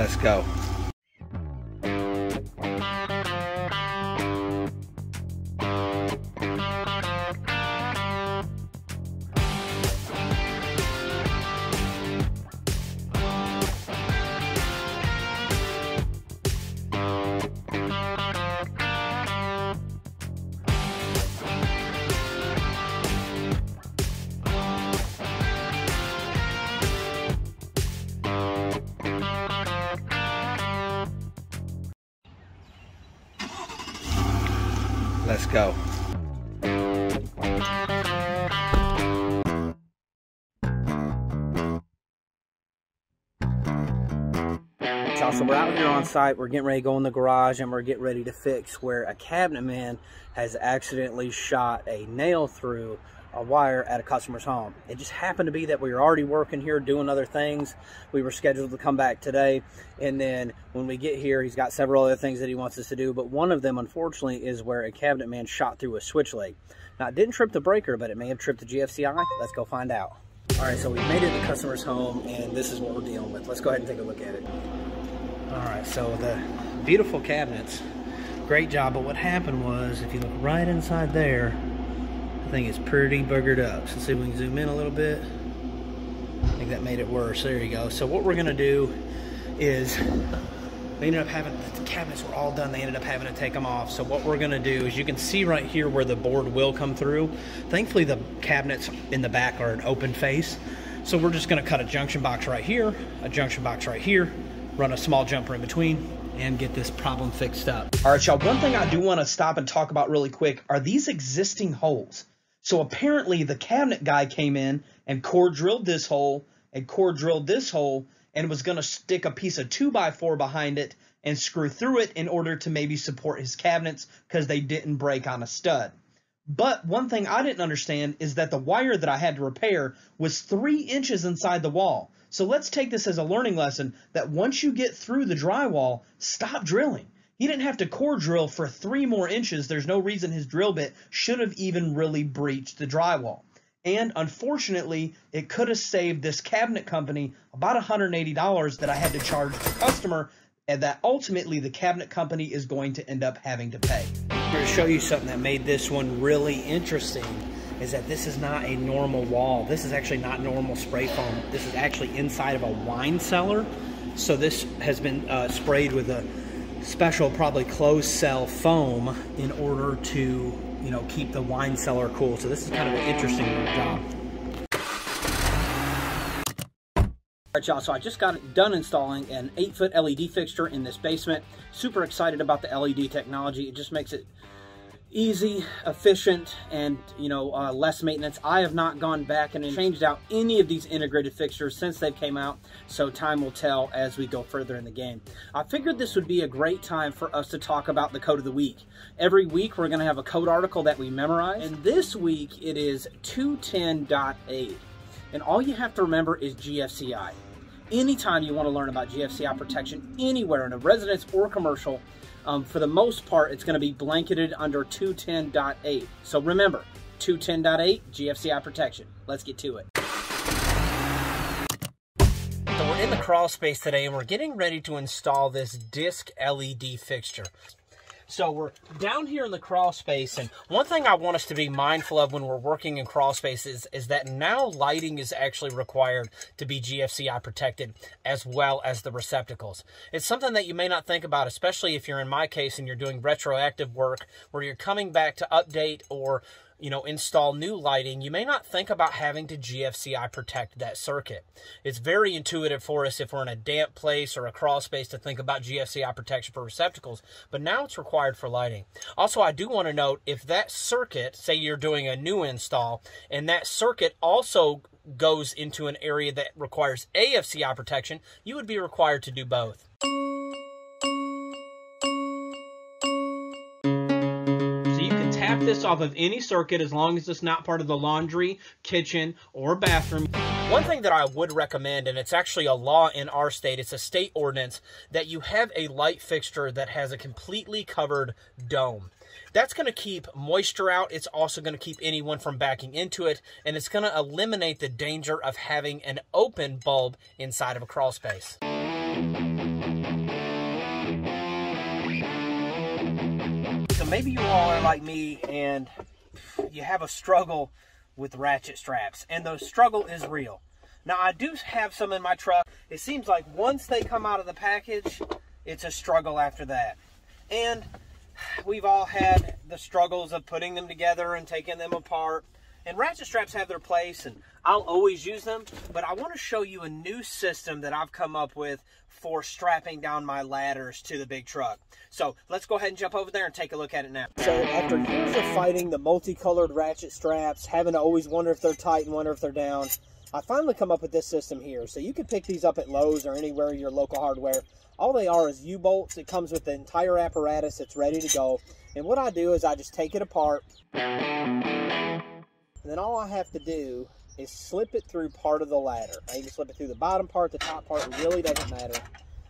Let's go. Go. So we're out here on site. We're getting ready to go in the garage and we're getting ready to fix where a cabinet man has accidentally shot a nail through a wire at a customer's home. It just happened to be that we were already working here doing other things. We were scheduled to come back today. And then when we get here, he's got several other things that he wants us to do. But one of them, unfortunately, is where a cabinet man shot through a switch leg. Now, it didn't trip the breaker, but it may have tripped the GFCI. Let's go find out. All right, so we've made it to the customer's home, and this is what we're dealing with. Let's go ahead and take a look at it. All right, so the beautiful cabinets, great job. But what happened was, if you look right inside there, I think it's pretty boogered up. So see if we can zoom in a little bit. I think that made it worse. There you go. So what we're gonna do is, they ended up having, the cabinets were all done. They ended up having to take them off. So what we're gonna do is you can see right here where the board will come through. Thankfully the cabinets in the back are an open face. So we're just gonna cut a junction box right here, a junction box right here, run a small jumper in between, and get this problem fixed up. All right, y'all, one thing I do want to stop and talk about really quick are these existing holes. So apparently the cabinet guy came in and core drilled this hole and core drilled this hole and was going to stick a piece of 2x4 behind it and screw through it in order to maybe support his cabinets because they didn't break on a stud. But one thing I didn't understand is that the wire that I had to repair was three inches inside the wall. So let's take this as a learning lesson that once you get through the drywall, stop drilling. He didn't have to core drill for three more inches. There's no reason his drill bit should have even really breached the drywall. And unfortunately, it could have saved this cabinet company about $180 that I had to charge the customer and that ultimately the cabinet company is going to end up having to pay. I'm going to show you something that made this one really interesting is that this is not a normal wall. This is actually not normal spray foam. This is actually inside of a wine cellar. So this has been uh, sprayed with a special, probably closed cell foam in order to, you know, keep the wine cellar cool. So this is kind of an interesting job. All right, y'all, so I just got done installing an 8-foot LED fixture in this basement. Super excited about the LED technology. It just makes it easy, efficient, and you know uh, less maintenance. I have not gone back and changed out any of these integrated fixtures since they came out, so time will tell as we go further in the game. I figured this would be a great time for us to talk about the code of the week. Every week we're going to have a code article that we memorize, and this week it is 210.8. And all you have to remember is GFCI. Anytime you want to learn about GFCI protection anywhere in a residence or commercial, um, for the most part, it's going to be blanketed under 210.8. So remember, 210.8 GFCI protection. Let's get to it. So we're in the crawl space today and we're getting ready to install this disc LED fixture. So we're down here in the crawl space, and one thing I want us to be mindful of when we're working in crawl spaces is that now lighting is actually required to be GFCI protected as well as the receptacles. It's something that you may not think about, especially if you're in my case and you're doing retroactive work where you're coming back to update or you know, install new lighting, you may not think about having to GFCI protect that circuit. It's very intuitive for us if we're in a damp place or a crawl space to think about GFCI protection for receptacles, but now it's required for lighting. Also, I do want to note if that circuit, say you're doing a new install, and that circuit also goes into an area that requires AFCI protection, you would be required to do both. This mm. off of any circuit as long as it's not part of the laundry, kitchen, or bathroom. One thing that I would recommend, and it's actually a law in our state, it's a state ordinance, that you have a light fixture that has a completely covered dome. That's going to keep moisture out. It's also going to keep anyone from backing into it, and it's going to eliminate the danger of having an open bulb inside of a crawl space. Maybe you all are like me and you have a struggle with ratchet straps, and the struggle is real. Now, I do have some in my truck. It seems like once they come out of the package, it's a struggle after that. And we've all had the struggles of putting them together and taking them apart. And ratchet straps have their place, and I'll always use them. But I want to show you a new system that I've come up with for strapping down my ladders to the big truck. So let's go ahead and jump over there and take a look at it now. So after years of fighting the multicolored ratchet straps, having to always wonder if they're tight and wonder if they're down, I finally come up with this system here. So you can pick these up at Lowe's or anywhere your local hardware. All they are is U-bolts. It comes with the entire apparatus. It's ready to go. And what I do is I just take it apart. And then all I have to do is slip it through part of the ladder. I can slip it through the bottom part, the top part, it really doesn't matter.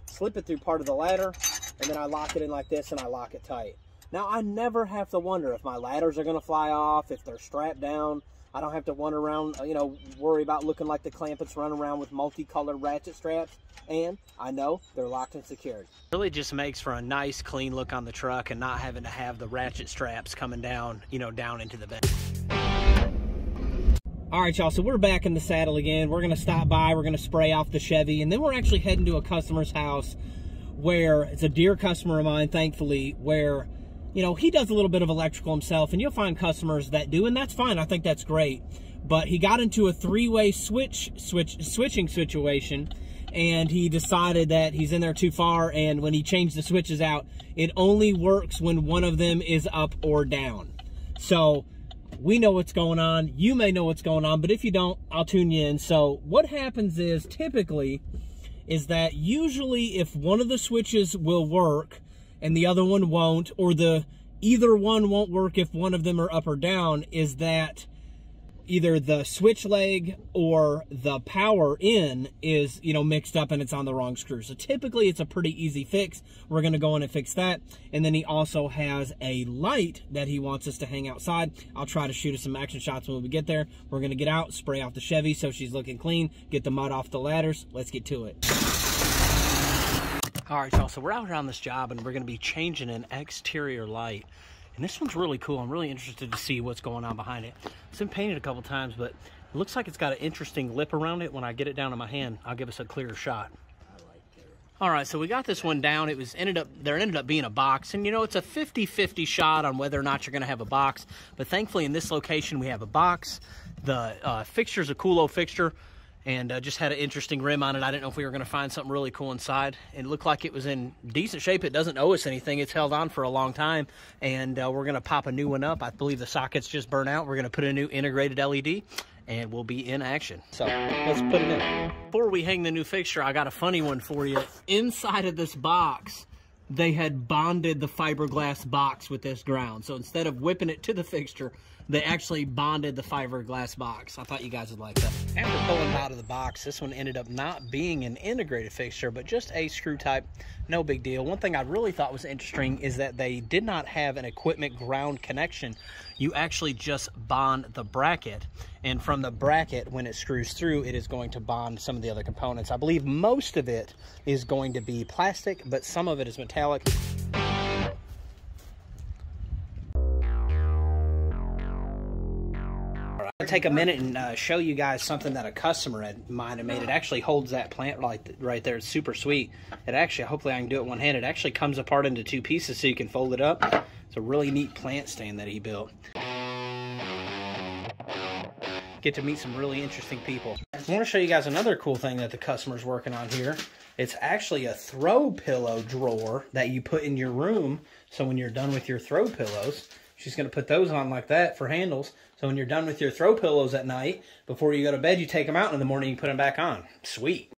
Slip it through part of the ladder, and then I lock it in like this and I lock it tight. Now I never have to wonder if my ladders are gonna fly off, if they're strapped down. I don't have to run around, uh, you know, worry about looking like the Clampetts run around with multicolored ratchet straps. And I know they're locked and secured. Really just makes for a nice clean look on the truck and not having to have the ratchet straps coming down, you know, down into the bed. All right, y'all, so we're back in the saddle again. We're to stop by, we're to spray off the Chevy, and then we're actually heading to a customer's house where it's a dear customer of mine, thankfully, where, you know, he does a little bit of electrical himself, and you'll find customers that do, and that's fine. I think that's great. But he got into a three-way switch, switch, switching situation, and he decided that he's in there too far, and when he changed the switches out, it only works when one of them is up or down. So we know what's going on. You may know what's going on, but if you don't, I'll tune you in. So what happens is typically is that usually if one of the switches will work and the other one won't, or the either one won't work if one of them are up or down, is that either the switch leg or the power in is, you know, mixed up and it's on the wrong screw. So typically it's a pretty easy fix. We're going to go in and fix that. And then he also has a light that he wants us to hang outside. I'll try to shoot us some action shots when we get there. We're going to get out, spray off the Chevy so she's looking clean, get the mud off the ladders. Let's get to it. All right, y'all, so we're out here on this job and we're to be changing an exterior light. And this one's really cool. I'm really interested to see what's going on behind it. It's been painted a couple times, but it looks like it's got an interesting lip around it. When I get it down in my hand, I'll give us a clearer shot. All right, so we got this one down. It was ended up there ended up being a box, and you know it's a 50-50 shot on whether or not you're going to have a box. But thankfully, in this location, we have a box. The uh, fixture's a Kulo fixture and uh, just had an interesting rim on it. I didn't know if we were going to find something really cool inside. It looked like it was in decent shape. It doesn't owe us anything. It's held on for a long time, and uh, we're going to pop a new one up. I believe the sockets just burnt out. We're going to put a new integrated LED, and we'll be in action. So let's put it in. Before we hang the new fixture, I got a funny one for you. Inside of this box, they had bonded the fiberglass box with this ground. So instead of whipping it to the fixture, they actually bonded the fiberglass box. I thought you guys would like that. After pulling it out of the box, this one ended up not being an integrated fixture, but just a screw type. No big deal. One thing I really thought was interesting is that they did not have an equipment ground connection. You actually just bond the bracket. And from the bracket, when it screws through, it is going to bond some of the other components. I believe most of it is going to be plastic, but some of it is metallic. Take a minute and uh, show you guys something that a customer had mine had made. It actually holds that plant like right there. It's super sweet. It actually, hopefully I can do it one hand. It actually comes apart into two pieces so you can fold it up. It's a really neat plant stand that he built. Get to meet some really interesting people. I want to show you guys another cool thing that the customer's working on here. It's actually a throw pillow drawer that you put in your room. So when you're done with your throw pillows, she's going to put those on like that for handles. So when you're done with your throw pillows at night, before you go to bed, you take them out, and in the morning you put them back on. Sweet.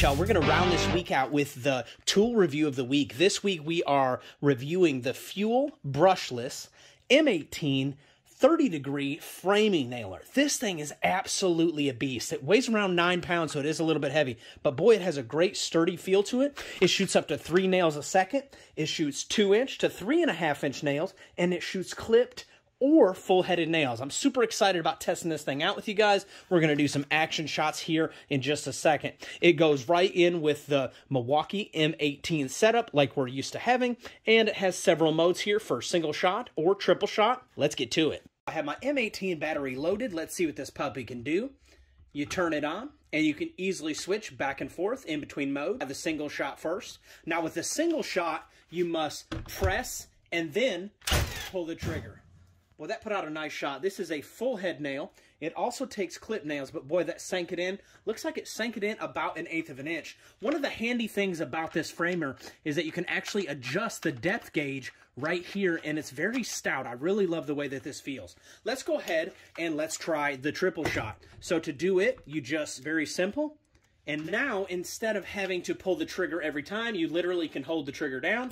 Y'all, we're going to round this week out with the tool review of the week. This week we are reviewing the Fuel Brushless M18 30 degree framing nailer. This thing is absolutely a beast. It weighs around nine pounds, so it is a little bit heavy, but boy, it has a great sturdy feel to it. It shoots up to three nails a second. It shoots two inch to three and a half inch nails, and it shoots clipped or full-headed nails. I'm super excited about testing this thing out with you guys. We're going to do some action shots here in just a second. It goes right in with the Milwaukee M18 setup like we're used to having, and it has several modes here for single shot or triple shot. Let's get to it. I have my M18 battery loaded. Let's see what this puppy can do. You turn it on, and you can easily switch back and forth in between modes. Have the single shot first. Now with the single shot, you must press and then pull the trigger. Well, that put out a nice shot. This is a full head nail. It also takes clip nails, but boy, that sank it in. Looks like it sank it in about an eighth of an inch. One of the handy things about this framer is that you can actually adjust the depth gauge right here, and it's very stout. I really love the way that this feels. Let's go ahead and let's try the triple shot. So to do it, you just, very simple, and now, instead of having to pull the trigger every time, you literally can hold the trigger down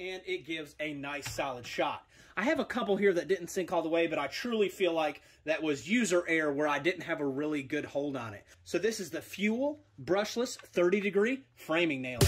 and it gives a nice solid shot. I have a couple here that didn't sink all the way, but I truly feel like that was user error where I didn't have a really good hold on it. So this is the Fuel Brushless 30 Degree Framing Nail.